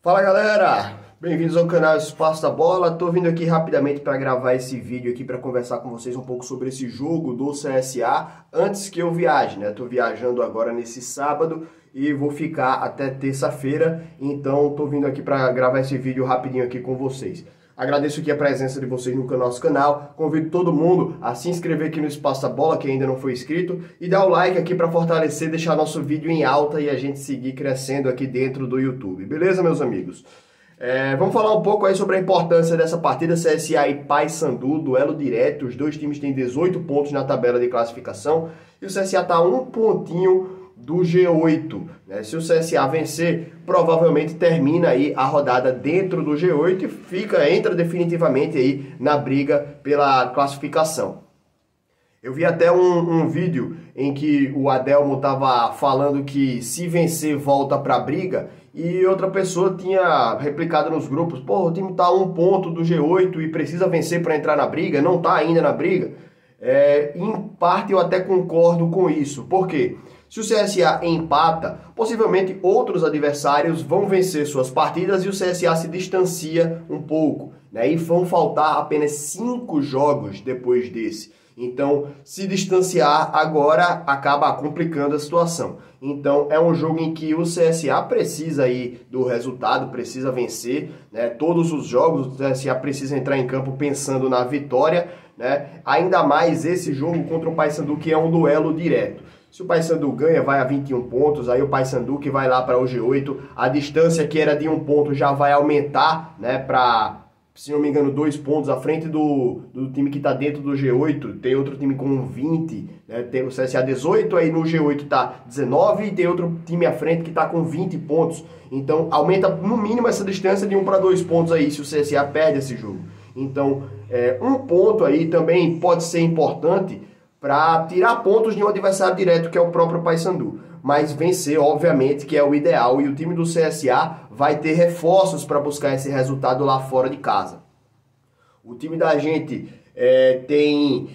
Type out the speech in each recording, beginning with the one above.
Fala galera, bem-vindos ao canal Espaço da Bola. Tô vindo aqui rapidamente para gravar esse vídeo aqui para conversar com vocês um pouco sobre esse jogo do CSA antes que eu viaje, né? Tô viajando agora nesse sábado e vou ficar até terça-feira, então tô vindo aqui para gravar esse vídeo rapidinho aqui com vocês. Agradeço aqui a presença de vocês no nosso canal. Convido todo mundo a se inscrever aqui no Espaço da Bola, que ainda não foi inscrito, e dar o like aqui para fortalecer, deixar nosso vídeo em alta e a gente seguir crescendo aqui dentro do YouTube. Beleza, meus amigos? É, vamos falar um pouco aí sobre a importância dessa partida CSA e Paysandu, duelo direto. Os dois times têm 18 pontos na tabela de classificação e o CSA está um pontinho do G8. Né? Se o CSA vencer, provavelmente termina aí a rodada dentro do G8 e fica, entra definitivamente aí na briga pela classificação. Eu vi até um, um vídeo em que o Adelmo estava falando que se vencer volta para a briga e outra pessoa tinha replicado nos grupos, pô, o time está a um ponto do G8 e precisa vencer para entrar na briga, não está ainda na briga. É, em parte eu até concordo com isso. Quê? Se o CSA empata, possivelmente outros adversários vão vencer suas partidas e o CSA se distancia um pouco. Né? E vão faltar apenas cinco jogos depois desse. Então, se distanciar agora acaba complicando a situação. Então, é um jogo em que o CSA precisa aí do resultado, precisa vencer. Né? Todos os jogos o CSA precisa entrar em campo pensando na vitória. Né? Ainda mais esse jogo contra o Paysandu, que é um duelo direto. Se o Paysandu ganha, vai a 21 pontos, aí o Paysandu que vai lá para o G8, a distância que era de um ponto já vai aumentar, né, para, se não me engano, dois pontos à frente do, do time que está dentro do G8, tem outro time com 20, né, tem o CSA 18, aí no G8 está 19 e tem outro time à frente que está com 20 pontos. Então aumenta no mínimo essa distância de um para dois pontos aí se o CSA perde esse jogo. Então é, um ponto aí também pode ser importante para tirar pontos de um adversário direto, que é o próprio Paysandu. Mas vencer, obviamente, que é o ideal, e o time do CSA vai ter reforços para buscar esse resultado lá fora de casa. O time da gente é, tem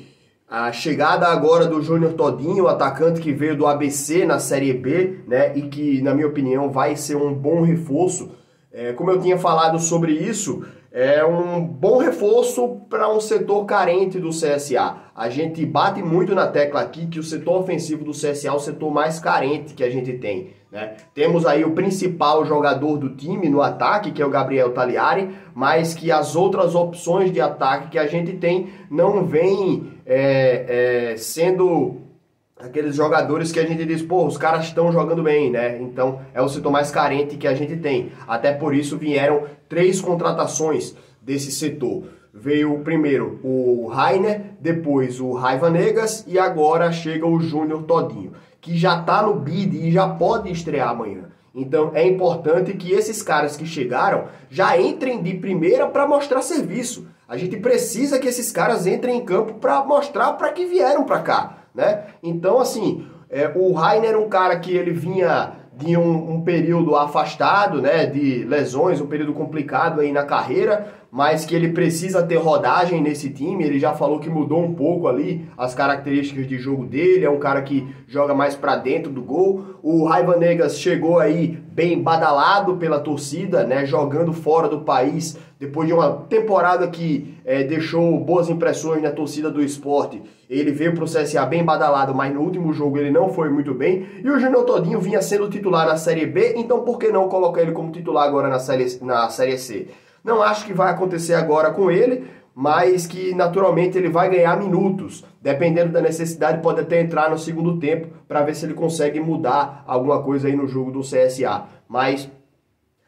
a chegada agora do Júnior Todinho, atacante que veio do ABC na Série B, né, e que, na minha opinião, vai ser um bom reforço. É, como eu tinha falado sobre isso, é um bom reforço para um setor carente do CSA. A gente bate muito na tecla aqui que o setor ofensivo do CSA é o setor mais carente que a gente tem. Né? Temos aí o principal jogador do time no ataque, que é o Gabriel Taliari, mas que as outras opções de ataque que a gente tem não vêm é, é, sendo aqueles jogadores que a gente diz, pô, os caras estão jogando bem, né? Então é o setor mais carente que a gente tem. Até por isso vieram três contratações desse setor. Veio primeiro o Rainer, depois o Raiva Negas e agora chega o Júnior Todinho, que já está no bid e já pode estrear amanhã. Então é importante que esses caras que chegaram já entrem de primeira para mostrar serviço. A gente precisa que esses caras entrem em campo para mostrar para que vieram para cá né? Então, assim, é, o Rainer era um cara que ele vinha de um, um, período afastado, né, de lesões, um período complicado aí na carreira, mas que ele precisa ter rodagem nesse time. Ele já falou que mudou um pouco ali as características de jogo dele, é um cara que joga mais para dentro do gol. O Raiva Negas chegou aí bem badalado pela torcida, né, jogando fora do país depois de uma temporada que é, deixou boas impressões na torcida do esporte. Ele veio para o CSA bem badalado, mas no último jogo ele não foi muito bem. E o Júnior Todinho vinha sendo titular na Série B, então por que não colocar ele como titular agora na Série, na série C? Não acho que vai acontecer agora com ele, mas que naturalmente ele vai ganhar minutos. Dependendo da necessidade, pode até entrar no segundo tempo para ver se ele consegue mudar alguma coisa aí no jogo do CSA. Mas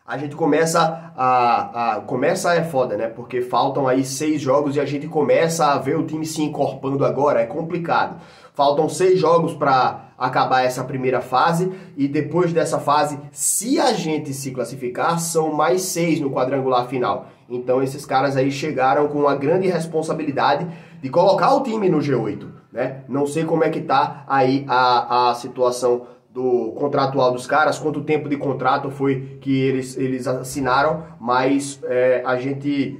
a gente começa a, a, Começa é foda, né? Porque faltam aí seis jogos e a gente começa a ver o time se encorpando agora. É complicado. Faltam seis jogos para acabar essa primeira fase e depois dessa fase, se a gente se classificar, são mais seis no quadrangular final. Então esses caras aí chegaram com uma grande responsabilidade de colocar o time no G8, né? Não sei como é que tá aí a, a situação do contratual dos caras, quanto tempo de contrato foi que eles, eles assinaram, mas é, a gente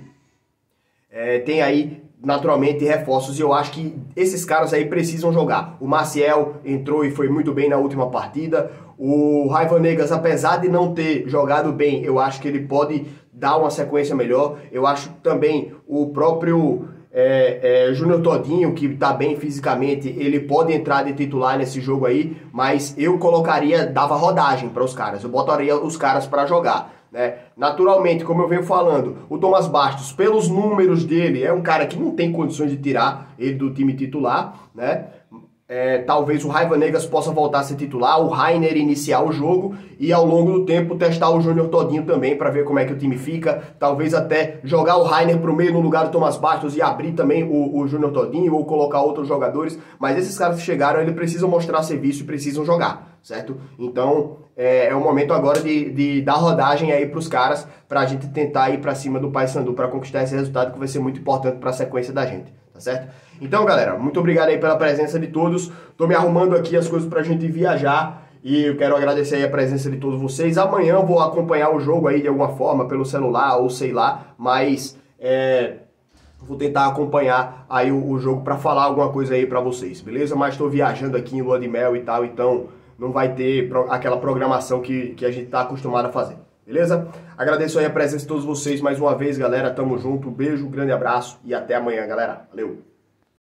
é, tem aí naturalmente reforços e eu acho que esses caras aí precisam jogar. O Maciel entrou e foi muito bem na última partida, O Raiva Negas, apesar de não ter jogado bem, eu acho que ele pode dar uma sequência melhor. Eu acho também o próprio é, é, Júnior Todinho, que está bem fisicamente, ele pode entrar de titular nesse jogo aí, mas eu colocaria, dava rodagem para os caras, eu botaria os caras para jogar. Né? Naturalmente, como eu venho falando, o Thomas Bastos, pelos números dele, é um cara que não tem condições de tirar ele do time titular, né? É, talvez o Raiva Negas possa voltar a ser titular, o Rainer iniciar o jogo e ao longo do tempo testar o Júnior todinho também para ver como é que o time fica. Talvez até jogar o Rainer pro meio no lugar do Thomas Bastos e abrir também o, o Júnior todinho ou colocar outros jogadores. Mas esses caras que chegaram, eles precisam mostrar serviço e precisam jogar, certo? Então é, é o momento agora de, de dar rodagem aí pros caras para a gente tentar ir para cima do Paysandu para conquistar esse resultado que vai ser muito importante para a sequência da gente, tá certo? Então, galera, muito obrigado aí pela presença de todos. Tô me arrumando aqui as coisas pra gente viajar. E eu quero agradecer aí a presença de todos vocês. Amanhã eu vou acompanhar o jogo aí de alguma forma, pelo celular ou sei lá, mas é, vou tentar acompanhar aí o, o jogo para falar alguma coisa aí para vocês, beleza? Mas estou viajando aqui em lua de mel e tal, então não vai ter pro, aquela programação que, que a gente tá acostumado a fazer, beleza? Agradeço aí a presença de todos vocês mais uma vez, galera. Tamo junto, beijo, grande abraço e até amanhã, galera. Valeu!